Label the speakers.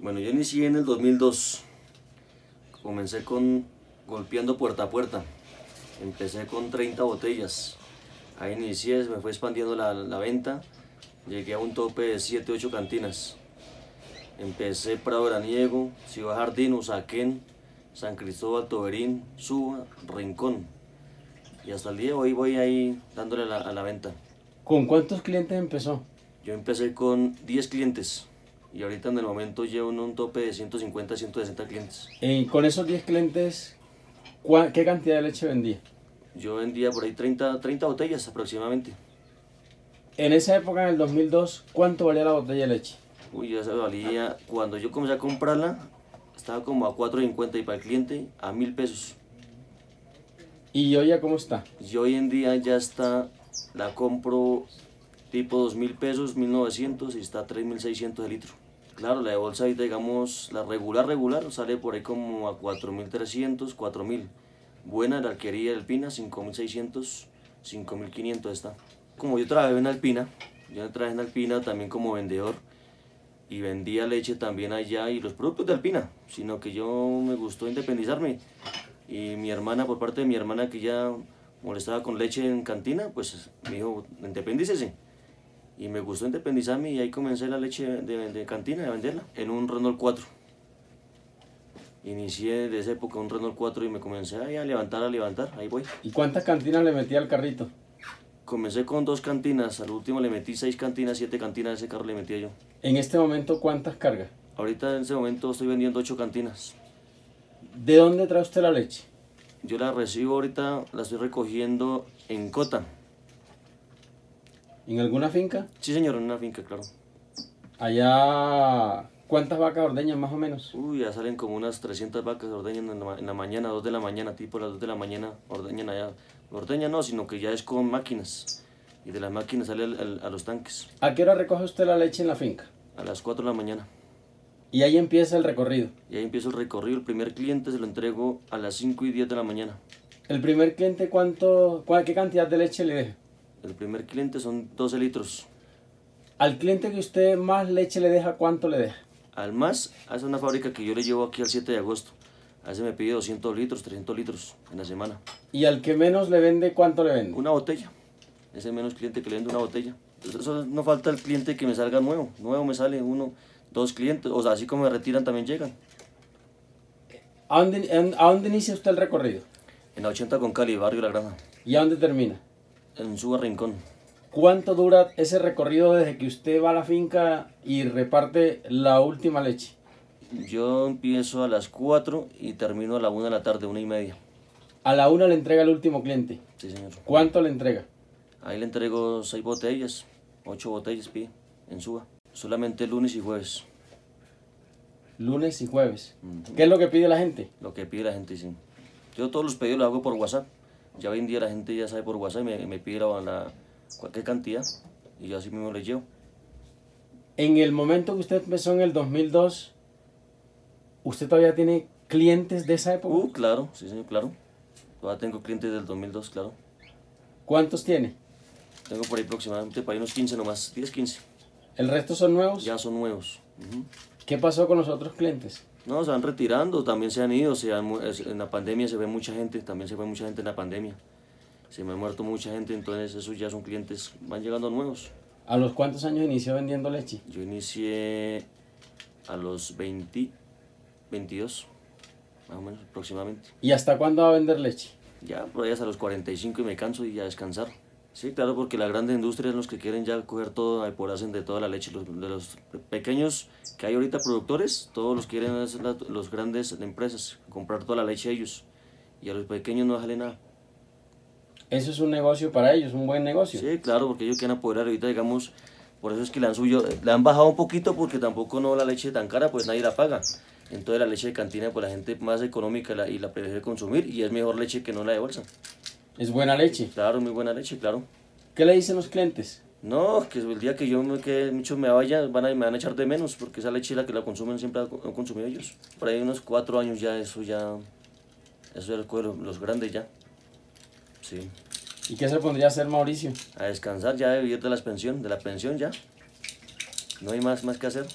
Speaker 1: Bueno, yo inicié en el 2002. Comencé con golpeando puerta a puerta. Empecé con 30 botellas. Ahí inicié, me fue expandiendo la, la venta. Llegué a un tope de 7, 8 cantinas. Empecé Prado Veraniego, Ciudad Jardín, Usaquén, San Cristóbal, Toberín, Suba, Rincón. Y hasta el día de hoy voy ahí dándole a la, a la venta.
Speaker 2: ¿Con cuántos clientes empezó?
Speaker 1: Yo empecé con 10 clientes y ahorita en el momento llevo un, tope de 150, 160 clientes.
Speaker 2: Eh, con esos 10 clientes, ¿cuá- ¿qué cantidad de leche vendía?
Speaker 1: Yo vendía por ahí 30, 30 botellas aproximadamente.
Speaker 2: En esa época, en el 2002, ¿cuánto valía la botella de leche?
Speaker 1: Uy, ya se valía, cuando yo comencé a comprarla, estaba como a 4.50 y para el cliente a 1.000 pesos.
Speaker 2: ¿Y hoy ya cómo está?
Speaker 1: Y hoy en día ya está, la compro tipo 2.000 pesos, 1.900 y está a 3.600 el litro. Claro, la de bolsa ahorita, digamos, la regular, regular, sale por ahí como a 4.300, 4.000. Buena la alquería Alpina, 5.600, 5.500 está. Como yo trabajé en Alpina, yo trabajé en Alpina también como vendedor y vendía leche también allá y los productos de Alpina, sino que yo me gustó independizarme y mi hermana, por parte de mi hermana que ya molestaba con leche en cantina, pues me dijo, independícese. Y me gustó independizarme y ahí comencé la leche de, de cantina, a venderla, en un Renault 4. Inicié de esa época un Renault 4 y me comencé ahí a levantar, a levantar, ahí voy.
Speaker 2: ¿Y cuántas cantinas le metía al carrito?
Speaker 1: Comencé con dos cantinas, al último le metí seis cantinas, siete cantinas ese carro le metía yo.
Speaker 2: En este momento, ¿cuántas carga?
Speaker 1: Ahorita en ese momento estoy vendiendo ocho cantinas.
Speaker 2: ¿De dónde trae usted la leche?
Speaker 1: Yo la recibo ahorita, la estoy recogiendo en Cota.
Speaker 2: ¿En alguna finca?
Speaker 1: Sí señor, en una finca, claro.
Speaker 2: Allá, ¿cuántas vacas ordeñan más o menos?
Speaker 1: Uy, ya salen como unas 300 vacas ordeñan en la, ma- en la mañana, 2 de la mañana, tipo las 2 de la mañana ordeñan allá. Ordeñan no, sino que ya es con máquinas. Y de las máquinas sale al- al- a los tanques
Speaker 2: ¿A qué hora recoge usted la leche en la finca?
Speaker 1: a las 4 de la mañana.
Speaker 2: Y ahí empieza el recorrido.
Speaker 1: Y ahí empiezo el recorrido. El primer cliente se lo entrego a las 5 y 10 de la mañana.
Speaker 2: El primer cliente, ¿cuánto, cuál- ¿qué cantidad de leche le deja?
Speaker 1: El primer cliente son 12 litros.
Speaker 2: Al cliente que usted más leche le deja, ¿cuánto le deja?
Speaker 1: Al más, hace una fábrica que yo le llevo aquí al 7 de agosto. A ese me pide 200 litros, 300 litros en la semana.
Speaker 2: Y al que menos le vende, ¿cuánto le vende?
Speaker 1: Una botella. Ese menos cliente que le vende una botella. Eso, no falta el cliente que me salga nuevo. Nuevo me sale uno, dos clientes. O sea, así como me retiran también llegan.
Speaker 2: ¿A dónde, en- ¿A dónde inicia usted el recorrido?
Speaker 1: En la 80 con Cali, barrio La Granja.
Speaker 2: ¿Y a dónde termina?
Speaker 1: En Suba Rincón.
Speaker 2: ¿Cuánto dura ese recorrido desde que usted va a la finca y reparte la última leche?
Speaker 1: Yo empiezo a las 4 y termino a la 1 de la tarde, una y media.
Speaker 2: A la una le entrega el último cliente.
Speaker 1: Sí, señor.
Speaker 2: ¿Cuánto le entrega?
Speaker 1: Ahí le entrego 6 botellas, 8 botellas pide en Suba. Solamente lunes y jueves.
Speaker 2: Lunes y jueves. ¿Qué es lo que pide la gente?
Speaker 1: Lo que pide la gente, sí. Yo todos los pedidos los hago por WhatsApp. Ya hoy en día la gente ya sabe por WhatsApp y me, me pide la, la- cualquier cantidad y yo así mismo les llevo.
Speaker 2: En el momento que usted empezó en el 2002, ¿usted todavía tiene clientes de esa época?
Speaker 1: Uh, claro, sí, señor, claro. Todavía tengo clientes del 2002, claro.
Speaker 2: ¿Cuántos tiene?
Speaker 1: Tengo por ahí aproximadamente para ahí unos 15 nomás, 10, 15.
Speaker 2: ¿El resto son nuevos?
Speaker 1: Ya son nuevos. Ujú.
Speaker 2: ¿Qué pasó con los otros clientes?
Speaker 1: No, se van retirando, también se han ido. Se han en la pandemia se ve mucha gente, también se ve mucha gente en la pandemia. Se me ha muerto mucha gente, entonces esos ya son clientes, van llegando nuevos.
Speaker 2: ¿A los cuántos años inició vendiendo leche?
Speaker 1: Yo inicié a los 20, 22, más o menos aproximadamente.
Speaker 2: ¿Y hasta cuándo va a vender leche?
Speaker 1: Ya por ahí hasta los 45 y me canso y ya descansar. Sí, claro, porque las grandes industrias son los que quieren ya coger todo, hacen de toda la leche. Los, de los pequeños que hay ahorita productores, todos los quieren hacer la- los grandes empresas, comprar toda la leche ellos. Y a los pequeños no sale nada.
Speaker 2: Eso es un negocio para ellos, un buen negocio.
Speaker 1: Sí, claro, porque ellos quieren apoderar ahorita, digamos, por eso es que le han subido, le han bajado un poquito porque tampoco no la leche tan cara, pues nadie la paga. Entonces la leche de cantina, pues la gente más económica la, y la prefiere consumir y es mejor leche que no la de bolsa.
Speaker 2: Es buena leche.
Speaker 1: Claro, muy buena leche, claro.
Speaker 2: ¿Qué le dicen los clientes?
Speaker 1: No, que el día que yo me quede, muchos me vaya, van a, me van a echar de menos, porque esa leche es la que la consumen siempre han han consumido ellos. Por ahí unos cuatro años ya, eso ya, eso ya cogen los, grandes ya. Sí.
Speaker 2: ¿Y qué se pondría a hacer Mauricio?
Speaker 1: A descansar ya, de vivir de las pensión, de la pensión ya. No hay más, más que hacer.